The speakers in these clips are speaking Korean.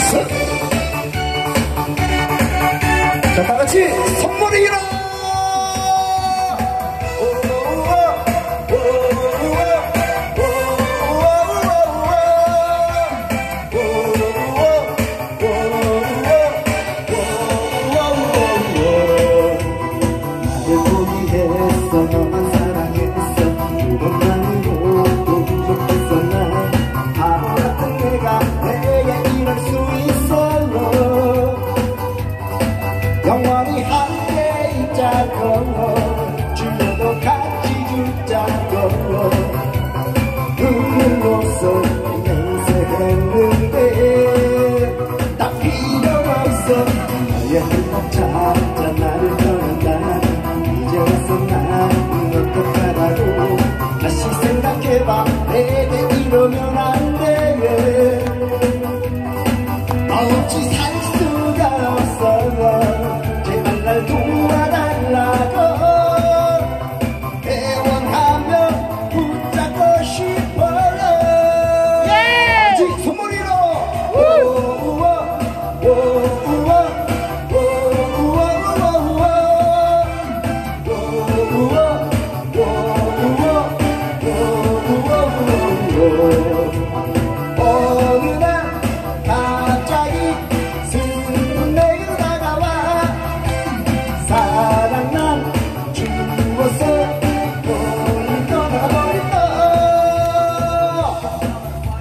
있어? 자, 다 같이 선물이 일어 함께 있자고 주려도 같이 죽자고. 눈물로써 맹세했는데? 딱 필요가 없어. 나의 행복 찾아 나를 떠난다. 이제 와서 난 어떡하라고. 다시 생각해봐. 내게 이러면 안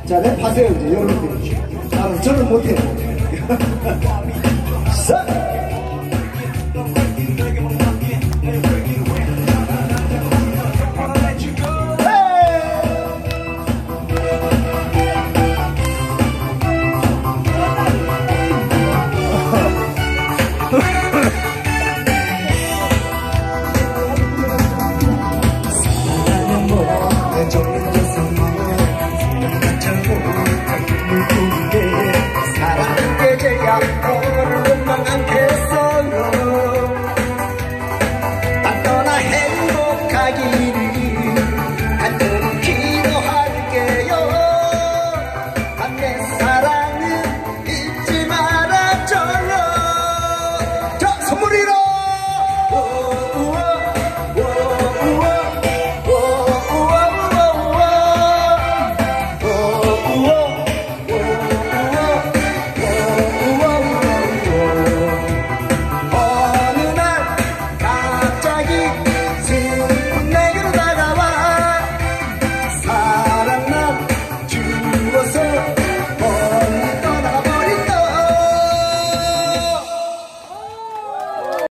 자, 내 파세요, 이제. 여러분들. 아, 저는 못해요.